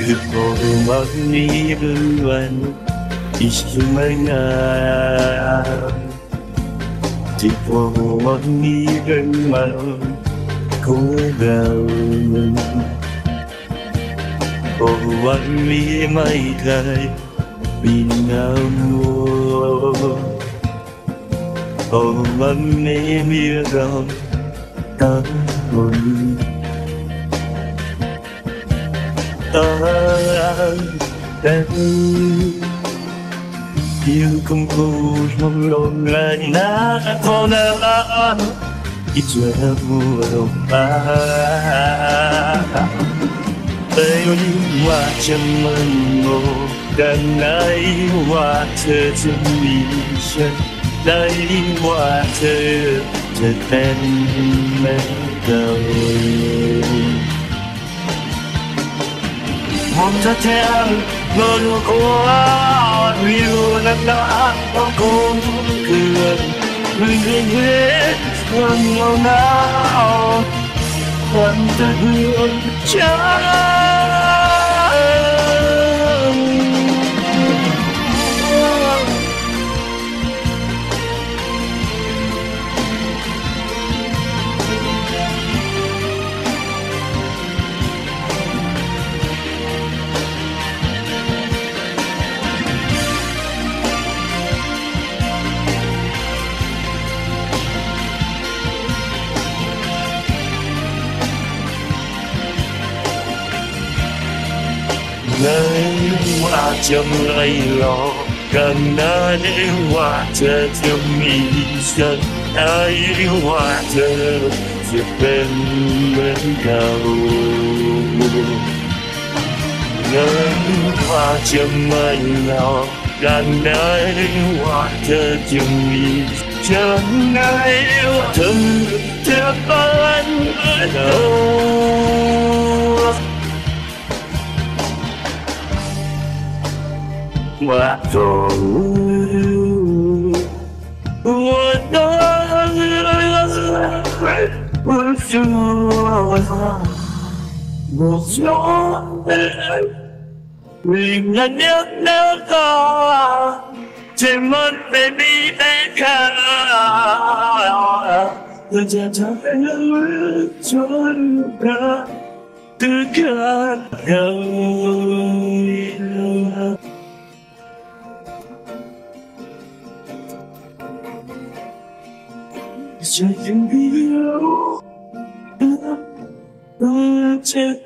Kıpkolu mahriben işimene Kıpkolu mahriben kuvven Kolu mahriben kay binamu Kolu mahriben kay binamu ta hồn đang yêu không thu trong lòng lại nát thon nát ít giờ mùa đông ba. Đây hoa chân mân ngô Đàn nay hoa thơ chân mi chân. Đây hoa thơ thơ tên mẹ đời một cho thêm ngô lùa của Yêu nắng đã có cùng cường Người người huyết Hương ngô nào Hoàn tất hương trái nơi hoa châm lay lò gần nơi hoa chờ châm mi sân ai hoa chờ dịp bên bên đầu nơi hoa châm lay lò gần nơi hoa chờ châm mi chân ai thân theo con ở đâu mà rồi mùa đó vẫn chưa mình là nước nếu có chỉ muốn baby baby người cha cha cho ta từ gần đời Cause I can be you. Don't you